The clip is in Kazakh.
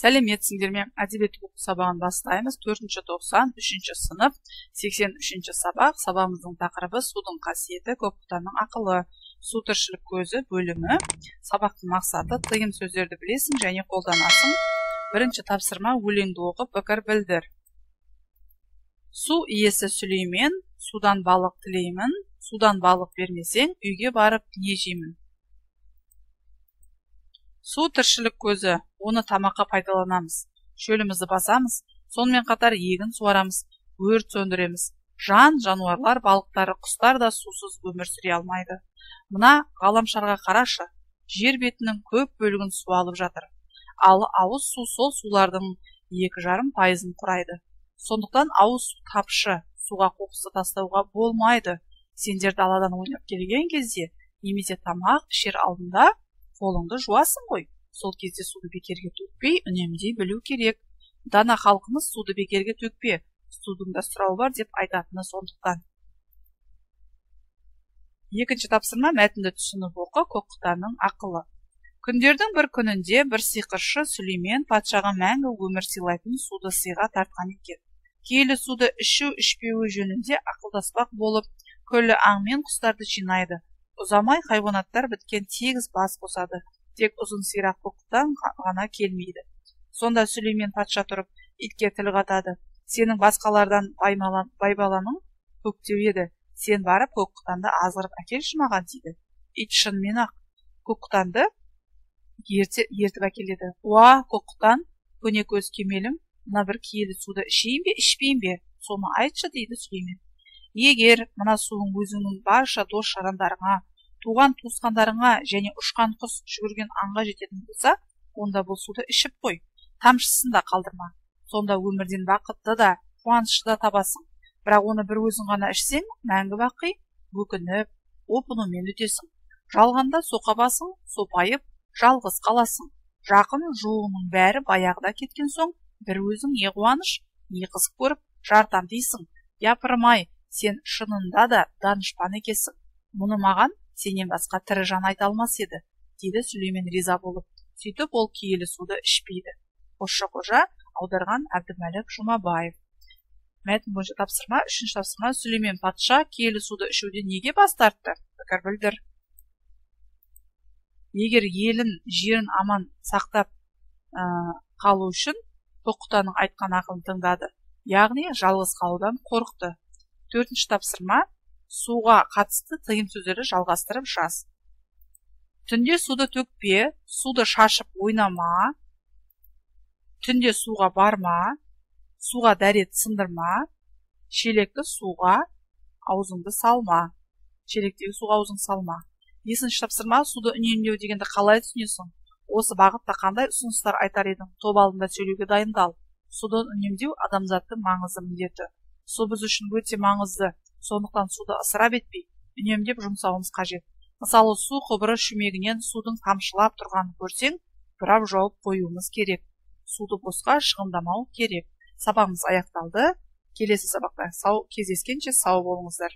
сәлеметсіңдер ме әдебиет оқу сабағын бастаймыз. Төртінші тоқсан үшінші сынып сексен үшінші сабақ. Сабағымыздың тақырыбы судың қасиеті көкбұтаның ақылы су тіршілік көзі бөлімі. Сабақтың мақсаты тыйым сөздерді білесің және қолданасың. Бірінші тапсырма өлеңді оқып пікір білдір. Су иесі сүлеймен судан балық тілеймін. Судан балық бермесең үйге барып не жеймін. Су тіршілік көзі оны тамаққа пайдаланамыз. Шөлімізді басамыз сонымен қатар егін суарамыз өрт сөндіреміз. Жан жануарлар балықтары құстар да сусыз өмір сүре алмайды. Мына ғаламшарға қарашы жер бетінің көп бөлігін су алып жатыр. Ал ауыз су сол сулардың екі жарым пайызын құрайды. Сондықтан ауыз су тапшы суға қоқысты тастауға болмайды. Сендер даладан ойнап келген кезде немесе тамақ ішер алдында қолыңды жуасың ғой. Сол кезде суды бекерге төкпей үнемдей білу керек. Дана халқымыз суды бекерге төкпе. Судың да сұрауы бар деп айтатыны сондықтан. Екінші тапсырма мәтінді түсініп оқы көкқұтанның ақылы. Күндердің бір күнінде бір сиқыршы сүлеймен патшаға мәңгі өмір сыйлайтын суды сыйға тартқан екен. Киелі суды ішу ішпеуі жөнінде ақылдаспақ болып күллі аң мен құстарды жинайды. Ұзамай хайуанаттар біткен тегіс бас қосады. Тек ұзын сирақ бұқтан ғана келмейді. Сонда сүлеймен патша тұрып итке тіл қатады. Сенің басқалардан байбаланың көктеу еді. Сен барып көкқұтанды азғырып әкелші маған дейді. Ит шынымен ақ. Көкқұтанды ерте, ертіп әкеледі. Уа көкқұтан көнекөз кемелім мына бір киелі суды ішейін бе ішпейін бе? Соны айтшы дейді сүлеймен. Егер мына суың өзіңнің барша дос жарандарыңа туған туысқандарыңа және ұшқан құс жүгірген аңға жететін болса онда бұл суды ішіп қой. Тамшысын да қалдырма. Сонда өмірден бақытты да қуанышты да табасың. Бірақ оны бір өзің ғана ішсең мәңгі бақи өкініп опынумен өтесің. Жалғанда соқа басың сопайып жалғыз қаласың. Жақын жуығының бәрі баяғыда кеткен соң бір өзің не қуаныш не қызық көріп жартантисың япырмай сен шынында да данышпан екесің мұны маған сенен басқа тірі жан айта алмас еді дейді сүлеймен риза болып. Сөйтіп ол киелі суды ішпейді. Қосшы қожа аударған әбдімәлік жұмабаев. Мәтін бойынша тапсырма үшінші тапсырма. Сүлеймен патша киелі суды ішуден неге бас тартты? Пікір білдір. Егер елін жерін аман сақтап ә, қалу үшін тоқұтаның айтқан ақылын тыңдады. Яғни жалғыз қалудан қорықты. Төртінші тапсырма. Суға қатысты тыйым сөздерді жалғастырып жаз. Түнде суды төкпе суды шашып ойнама. Түнде суға барма суға дәрет сындырма. Шелекті суға аузыңды салма. Шелектегі суға аузыңды салма. Бесінші тапсырма суды үнемдеу дегенді қалай түсінесің? Осы бағытта қандай ұсыныстар айтар едің? Топ алдында сөйлеуге дайындал. Суды үнемдеу адамзаттың маңызды міндеті. Су біз үшін өте маңызды. Сондықтан суды ысырап етпей үнемдеп жұмсауымыз қажет. Мысалы су құбыры шүмегінен судың тамшылап тұрғанын көрсең бұрап жауып қоюымыз керек. Суды босқа шығындамау керек. Сабағымыз аяқталды. Келесі сабақта сау кездескенше сау болыңыздар.